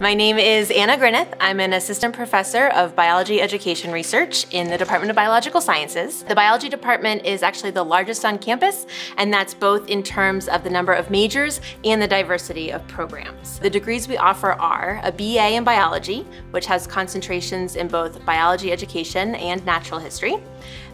My name is Anna Grinath. I'm an assistant professor of biology education research in the Department of Biological Sciences. The biology department is actually the largest on campus, and that's both in terms of the number of majors and the diversity of programs. The degrees we offer are a BA in biology, which has concentrations in both biology education and natural history.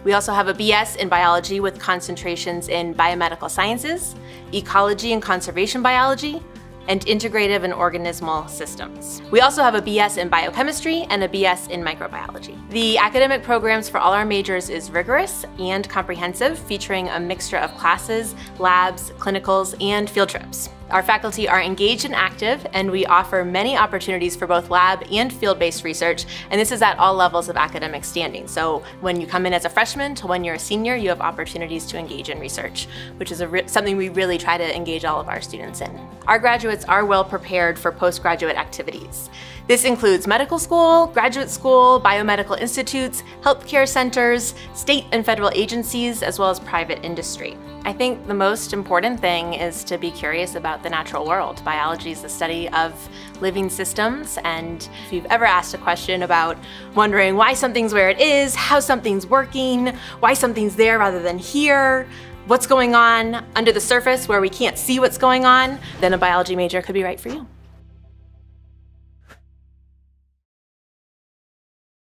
We also have a BS in biology with concentrations in biomedical sciences, ecology and conservation biology, and integrative and organismal systems. We also have a BS in biochemistry and a BS in microbiology. The academic programs for all our majors is rigorous and comprehensive, featuring a mixture of classes, labs, clinicals, and field trips. Our faculty are engaged and active, and we offer many opportunities for both lab and field-based research, and this is at all levels of academic standing. So when you come in as a freshman to when you're a senior, you have opportunities to engage in research, which is something we really try to engage all of our students in. Our graduates are well prepared for postgraduate activities. This includes medical school, graduate school, biomedical institutes, healthcare centers, state and federal agencies, as well as private industry. I think the most important thing is to be curious about the natural world. Biology is the study of living systems, and if you've ever asked a question about wondering why something's where it is, how something's working, why something's there rather than here, what's going on under the surface where we can't see what's going on, then a biology major could be right for you.